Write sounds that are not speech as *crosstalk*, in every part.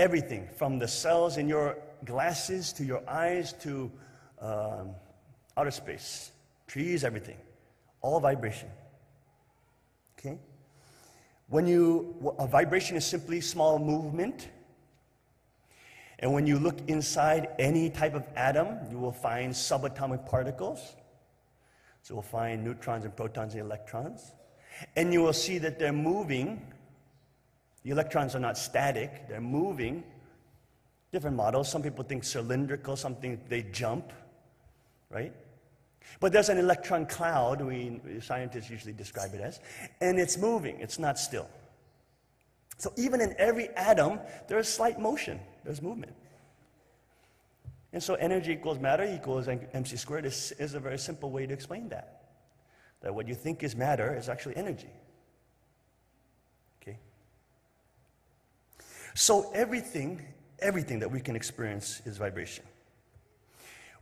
everything from the cells in your glasses to your eyes to um, outer space, trees, everything. All vibration. Okay? When you, a vibration is simply small movement. And when you look inside any type of atom, you will find subatomic particles. So we'll find neutrons and protons and electrons. And you will see that they're moving. The electrons are not static, they're moving. Different models. Some people think cylindrical, something they jump, right? But there's an electron cloud, we scientists usually describe it as, and it's moving, it's not still. So even in every atom, there's slight motion, there's movement. And so energy equals matter equals mc squared is, is a very simple way to explain that. That what you think is matter is actually energy. Okay? So everything, everything that we can experience is vibration.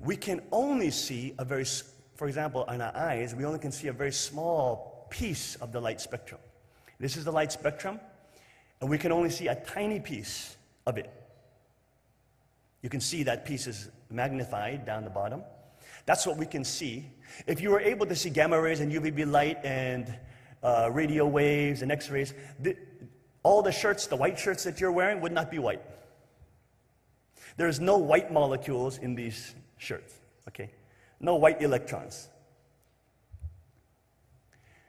We can only see a very, for example, in our eyes, we only can see a very small piece of the light spectrum. This is the light spectrum, and we can only see a tiny piece of it. You can see that piece is magnified down the bottom. That's what we can see. If you were able to see gamma rays and UVB light and uh, radio waves and X rays, all the shirts, the white shirts that you're wearing, would not be white. There's no white molecules in these shirts, okay? No white electrons.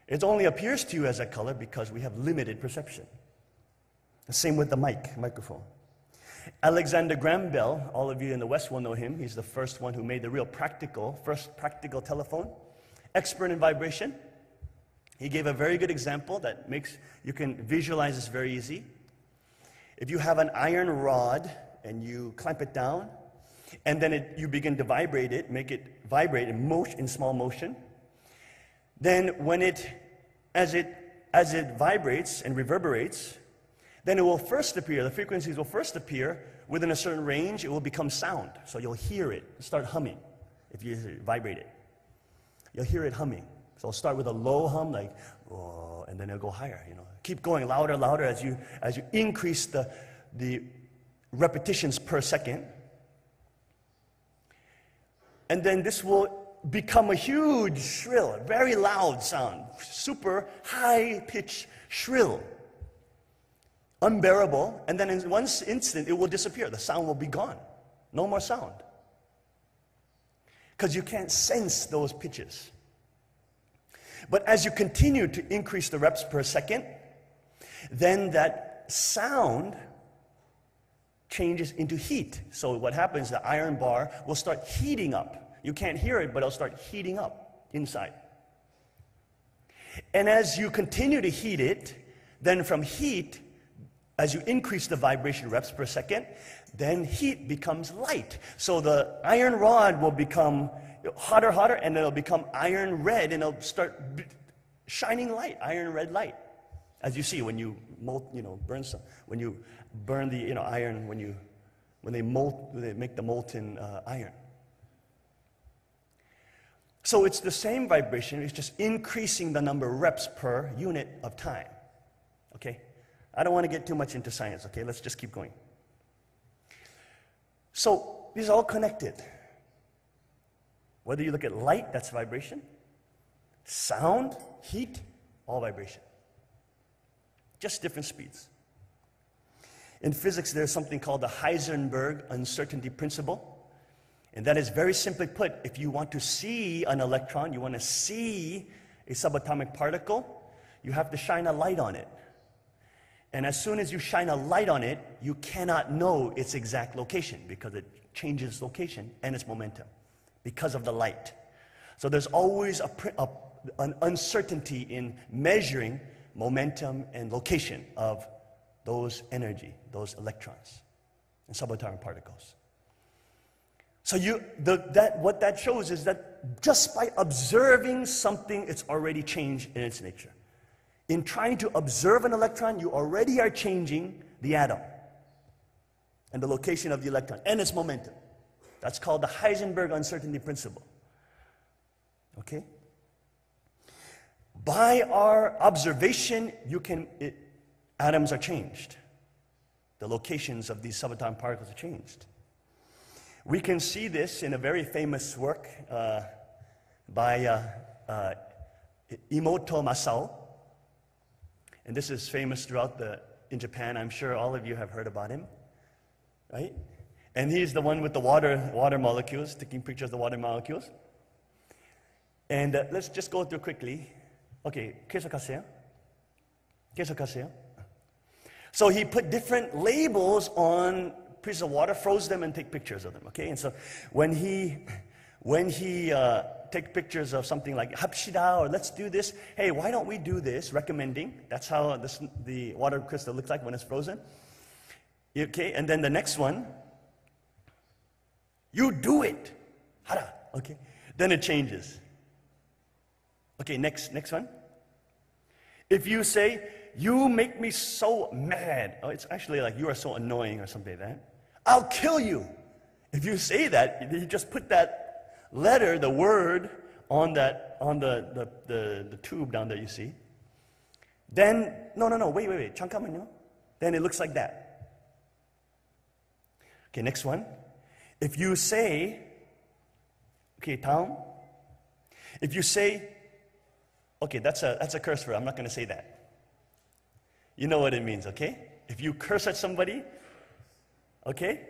It only appears to you as a color because we have limited perception. The same with the mic, microphone. Alexander Graham Bell, all of you in the West will know him. He's the first one who made the real practical, first practical telephone, expert in vibration. He gave a very good example that makes you can visualize this very easy. If you have an iron rod and you clamp it down, and then it, you begin to vibrate it, make it vibrate in motion, in small motion, then when it, as it, as it vibrates and reverberates, then it will first appear, the frequencies will first appear within a certain range, it will become sound. So you'll hear it start humming if you vibrate it. You'll hear it humming. So it'll start with a low hum, like, oh, and then it'll go higher, you know. Keep going louder, louder as you, as you increase the, the repetitions per second. And then this will become a huge shrill, very loud sound, super high pitch shrill unbearable, and then in one instant it will disappear. The sound will be gone. No more sound. Because you can't sense those pitches. But as you continue to increase the reps per second, then that sound changes into heat. So what happens, the iron bar will start heating up. You can't hear it, but it'll start heating up inside. And as you continue to heat it, then from heat, as you increase the vibration reps per second, then heat becomes light. So the iron rod will become hotter, hotter, and it'll become iron red, and it'll start shining light, iron red light. As you see when you molt, you know, burn some, when you burn the you know iron, when you when they molt, they make the molten uh, iron. So it's the same vibration, it's just increasing the number of reps per unit of time. Okay? I don't want to get too much into science, okay? Let's just keep going. So, these are all connected. Whether you look at light, that's vibration, sound, heat, all vibration. Just different speeds. In physics, there's something called the Heisenberg uncertainty principle. And that is very simply put if you want to see an electron, you want to see a subatomic particle, you have to shine a light on it. And as soon as you shine a light on it, you cannot know its exact location because it changes location and its momentum because of the light. So there's always a, a, an uncertainty in measuring momentum and location of those energy, those electrons and subatomic particles. So you, the, that, what that shows is that just by observing something, it's already changed in its nature in trying to observe an electron, you already are changing the atom and the location of the electron and its momentum. That's called the Heisenberg uncertainty principle. Okay? By our observation, you can, it, atoms are changed. The locations of these subatomic particles are changed. We can see this in a very famous work uh, by uh, uh, Emoto Masaru. And this is famous throughout the, in Japan. I'm sure all of you have heard about him, right? And he's the one with the water, water molecules, taking pictures of the water molecules. And uh, let's just go through quickly. Okay, 계속하세요. 계속하세요. So he put different labels on pieces of water, froze them, and take pictures of them. Okay, and so when he when he uh, take pictures of something like 합시다 or let's do this, hey, why don't we do this? Recommending. That's how this, the water crystal looks like when it's frozen. Okay, and then the next one, you do it. Hara. Okay, then it changes. Okay, next next one. If you say, You make me so mad, oh, it's actually like, You are so annoying or something like that. I'll kill you. If you say that, you just put that letter, the word, on, that, on the, the, the, the tube down there you see. Then, no, no, no, wait, wait, wait. 잠깐만요. Then it looks like that. Okay, next one. If you say, okay, 다음. If you say, okay, that's a, that's a curse word. I'm not going to say that. You know what it means, okay? If you curse at somebody, okay,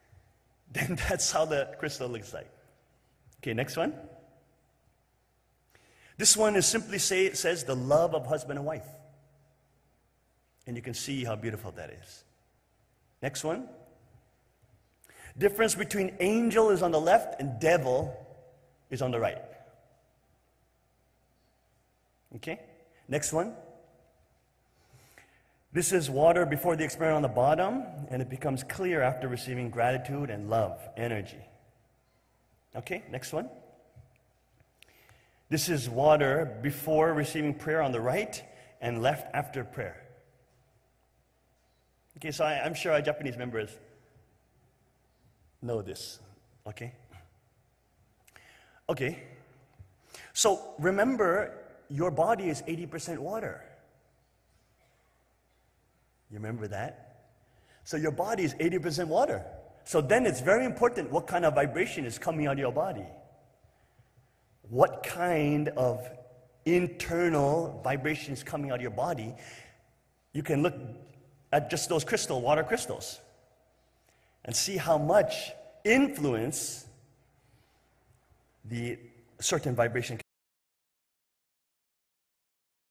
*laughs* then that's how the crystal looks like. Okay, next one. This one is simply say it says the love of husband and wife. And you can see how beautiful that is. Next one. Difference between angel is on the left and devil is on the right. Okay? Next one. This is water before the experiment on the bottom, and it becomes clear after receiving gratitude and love, energy. Okay, next one. This is water before receiving prayer on the right and left after prayer. Okay, so I, am sure our Japanese members know this. Okay? Okay. So remember, your body is 80% water. You remember that? So your body is 80% water. So then it's very important what kind of vibration is coming out of your body. What kind of internal vibration is coming out of your body. You can look at just those crystal, water crystals, and see how much influence the certain vibration